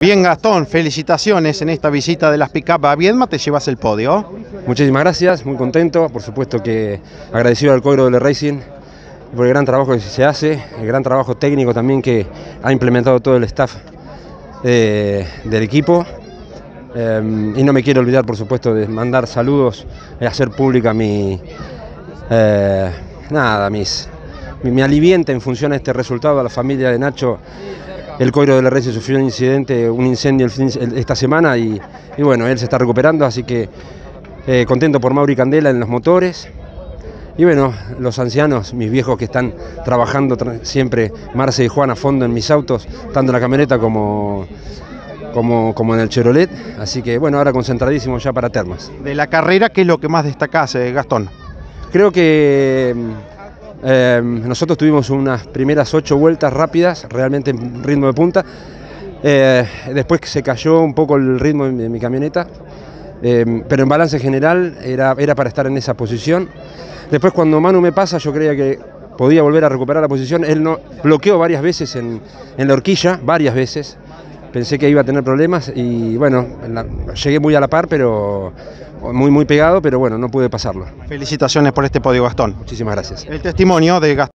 Bien Gastón, felicitaciones en esta visita de las pick-up a Viedma, te llevas el podio. Muchísimas gracias, muy contento, por supuesto que agradecido al Cogro del Racing por el gran trabajo que se hace, el gran trabajo técnico también que ha implementado todo el staff eh, del equipo. Eh, y no me quiero olvidar, por supuesto, de mandar saludos y hacer pública mi, eh, nada, mis, mi, mi aliviente en función a este resultado a la familia de Nacho el Coiro de la Reyes sufrió un incidente, un incendio esta semana y, y, bueno, él se está recuperando, así que eh, contento por Mauri Candela en los motores. Y bueno, los ancianos, mis viejos que están trabajando tra siempre, Marce y Juan a fondo en mis autos, tanto en la camioneta como, como, como en el Chevrolet. Así que bueno, ahora concentradísimo ya para Termas. De la carrera, ¿qué es lo que más destacás, eh, Gastón? Creo que eh, nosotros tuvimos unas primeras ocho vueltas rápidas, realmente en ritmo de punta. Eh, después se cayó un poco el ritmo de mi, camioneta, eh, pero en balance general era, era para estar en esa posición. Después cuando Manu me pasa, yo creía que podía volver a recuperar la posición. Él no bloqueó varias veces en, en la horquilla, varias veces. Pensé que iba a tener problemas y bueno, la, llegué muy a la par, pero muy muy pegado, pero bueno, no pude pasarlo. Felicitaciones por este podio, Gastón. Muchísimas gracias. El testimonio de Gastón.